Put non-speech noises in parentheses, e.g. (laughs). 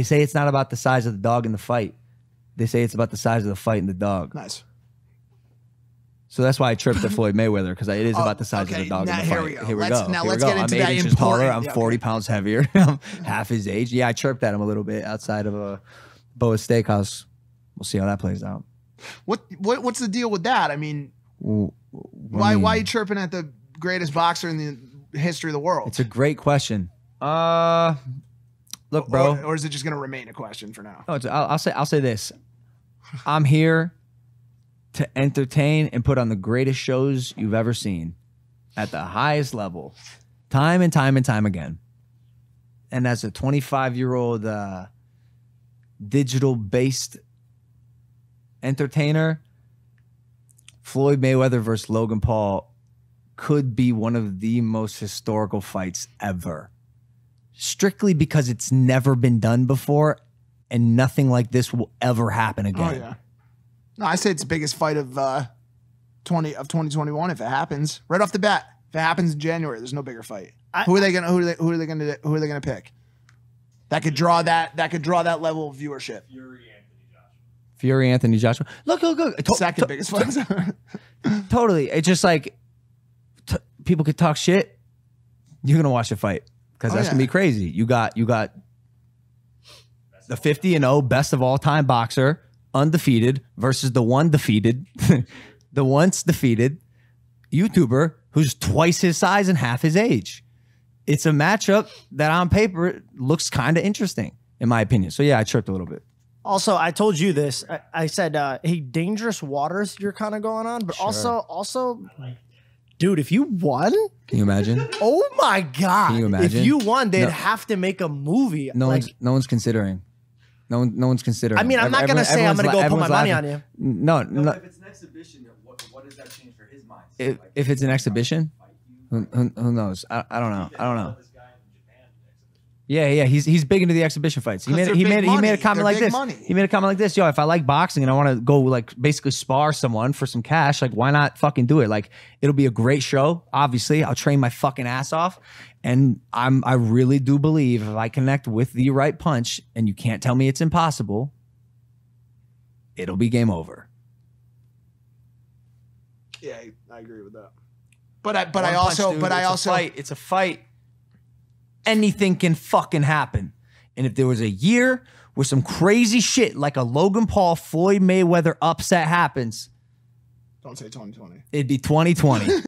They say it's not about the size of the dog in the fight. They say it's about the size of the fight and the dog. Nice. So that's why I tripped at Floyd Mayweather because it is Oh, about the size okay, of the dog now in the here fight. we go. Here we Let's- go. now Here let's we get go. into I'm that eight inches taller. I'm yeah, 40 okay. pounds heavier. (laughs) I'm half his age. Yeah, I chirped at him a little bit outside of a Boa Steakhouse. We'll see how that plays out. What what what's the deal with that? I mean, Ooh, why why are you chirping at the greatest boxer in the history of the world? It's a great question. Uh, look, bro. Or, or is it just going to remain a question for now? No, it's, I'll, I'll say I'll say this. I'm here to entertain and put on the greatest shows you've ever seen at the highest level, time and time and time again. And as a 25 year old uh, digital based entertainer, Floyd Mayweather versus Logan Paul could be one of the most historical fights ever. Strictly because it's never been done before and nothing like this will ever happen again. Oh again. yeah. No, I say it's the biggest fight of uh, twenty of twenty twenty one if it happens right off the bat. If it happens in January, there's no bigger fight. I- who are they gonna who are they who are they gonna who are they gonna pick? That could draw that that could draw that level of viewership. Fury, Anthony Joshua. Fury Anthony Joshua. Look, look, look. To- Second to- biggest fight. totally. It's just like t- people could talk shit. You're gonna watch the fight because Oh, that's yeah. gonna be crazy. You got you got the 50 and 0 best of all time boxer, undefeated versus the one defeated, (laughs) the once defeated YouTuber who's twice his size and half his age. It's a matchup that on paper looks kind of interesting, in my opinion. So yeah, I tripped a little bit. Also, I told you this. I, I said, uh, "Hey, dangerous waters." You're kind of going on, but also, also, dude, if you won, Can you imagine? oh my god! Can you imagine? If you won, they'd No. have to make a movie. No like, one's no one's considering. No one, no one's considering. I mean, I'm not gonna say I'm gonna la- go put my everyone's money laughing. on you. No, no. if it's an exhibition, what, what does that change for his mind? If, if it's an exhibition, who, who, who knows? I, I don't know. I don't know. Yeah, yeah, he's he's big into the exhibition fights. He 'Cause made they're he big made he made a comment They're like this. money. He made a comment like this. Yo, if I like boxing and I want to go like basically spar someone for some cash, like why not fucking do it? Like it'll be a great show. Obviously, I'll train my fucking ass off, and I'm I really do believe if I connect with the right punch, and you can't tell me it's impossible, it'll be game over. yeah, I agree with that. But I but One I also dude. but I also fight. It's a fight. Anything can fucking happen. And if there was a year where some crazy shit like a Logan Paul Floyd Mayweather upset happens, don't say 2020. it'd be 2020.